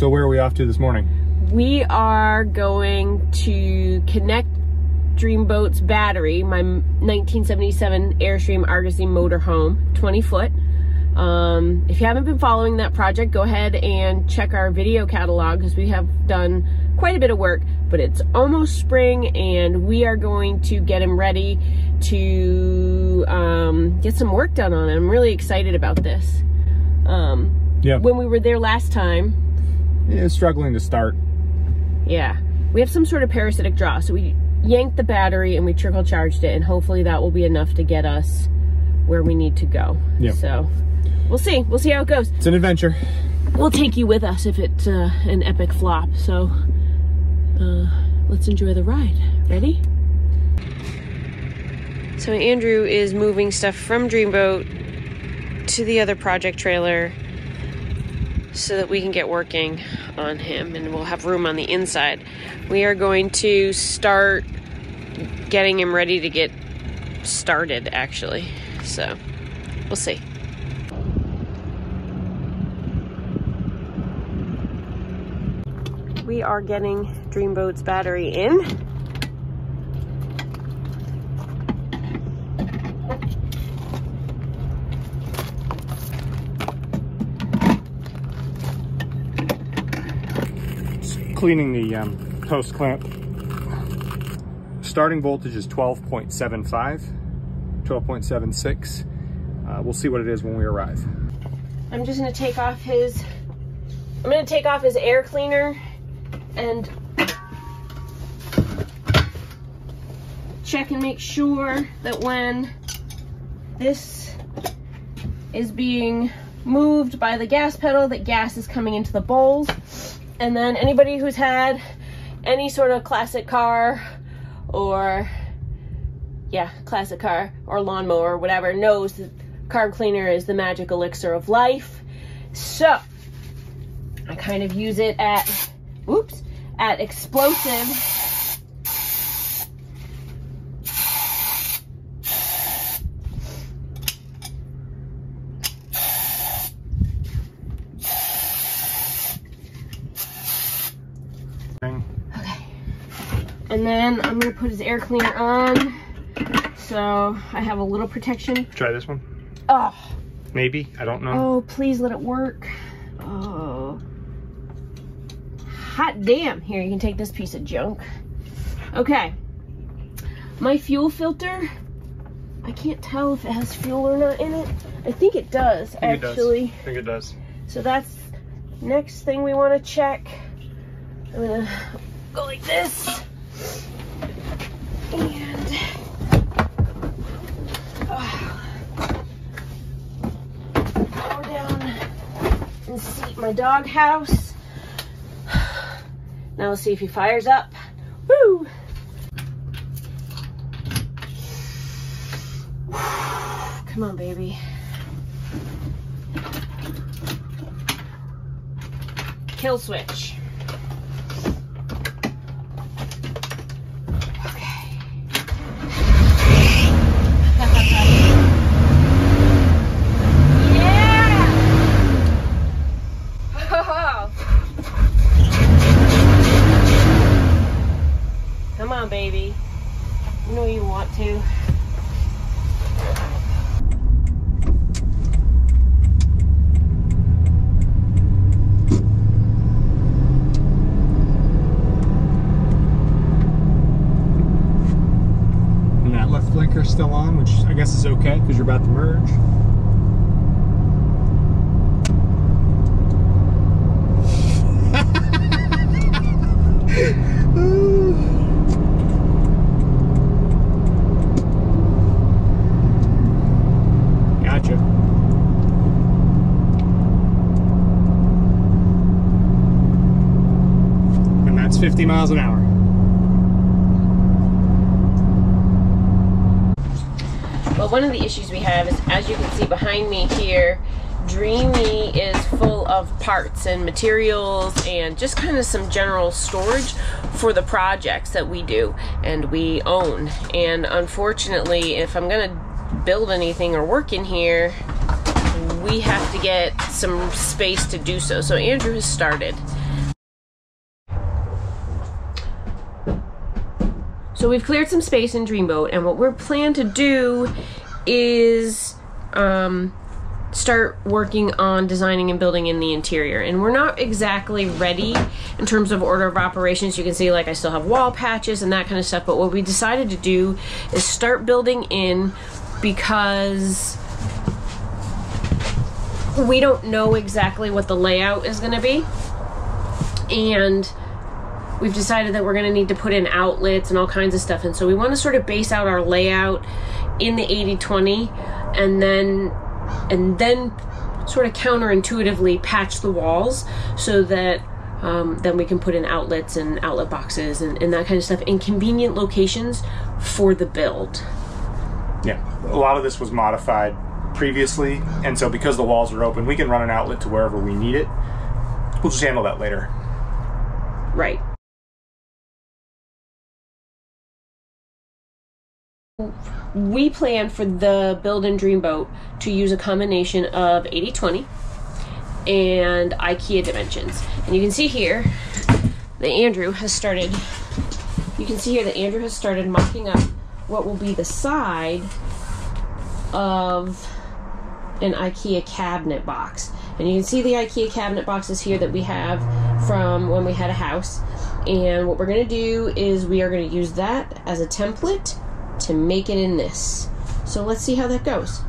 So where are we off to this morning? We are going to connect Dreamboat's battery, my 1977 Airstream Argosy motorhome, 20 foot. Um, if you haven't been following that project, go ahead and check our video catalog because we have done quite a bit of work, but it's almost spring and we are going to get him ready to um, get some work done on it. I'm really excited about this. Um, Yeah. When we were there last time, Yeah, struggling to start. yeah, we have some sort of parasitic draw. So we yanked the battery and we trickle charged it and hopefully that will be enough to get us where we need to go. Yeah. So we'll see. We'll see how it goes. It's an adventure. We'll take you with us if it's uh, an epic flop. So uh, let's enjoy the ride. Ready? So Andrew is moving stuff from Dreamboat to the other project trailer so that we can get working on him and we'll have room on the inside. We are going to start getting him ready to get started actually. So we'll see. We are getting Dreamboat's battery in. Cleaning the um, post clamp. Starting voltage is 12.75, 12.76. Uh, we'll see what it is when we arrive. I'm just gonna take off his, I'm gonna take off his air cleaner and check and make sure that when this is being moved by the gas pedal, that gas is coming into the bowls. And then anybody who's had any sort of classic car or yeah, classic car or lawnmower or whatever knows that carb cleaner is the magic elixir of life. So I kind of use it at, whoops, at explosive. Okay. And then I'm gonna put his air cleaner on. So I have a little protection. Try this one. Oh, Maybe. I don't know. oh, please let it work. Oh. Hot damn. Here, you can take this piece of junk. Okay. My fuel filter, I can't tell if it has fuel or not in it. I think it does, I think it does. actually. I think it does. So that's next thing we want to check. I'm gonna go like this. And ah. go down and seat my dog house. Now let's see if he fires up. Woo! Come on, baby. Kill switch. Okay. yeah! Come on, baby. You know you want to. And that left blinker still on, which I guess is okay because you're about to merge. Gotcha. And that's 50 miles an hour. Well, one of the issues we have is, as you can see behind me here, Dreamy is full of parts and materials and just kind of some general storage for the projects that we do and we own. And unfortunately, if I'm going to build anything or work in here, we have to get some space to do so. So Andrew has started. So we've cleared some space in Dreamboat, and what we're planning to do is um, start working on designing and building in the interior. And we're not exactly ready in terms of order of operations. You can see like I still have wall patches and that kind of stuff. But what we decided to do is start building in because we don't know exactly what the layout is going to be. And we've decided that we're going to need to put in outlets and all kinds of stuff. And so we want to sort of base out our layout in the 80-20 and then and then sort of counterintuitively patch the walls so that um, then we can put in outlets and outlet boxes and, and that kind of stuff in convenient locations for the build. Yeah, a lot of this was modified previously, and so because the walls are open, we can run an outlet to wherever we need it. We'll just handle that later. Right. We plan for the build and dream boat to use a combination of 80-20 and IKEA dimensions. And you can see here that Andrew has started, you can see here that Andrew has started mocking up what will be the side of an IKEA cabinet box. And you can see the IKEA cabinet boxes here that we have from when we had a house. And what we're going to do is we are going to use that as a template to make it in this. So let's see how that goes.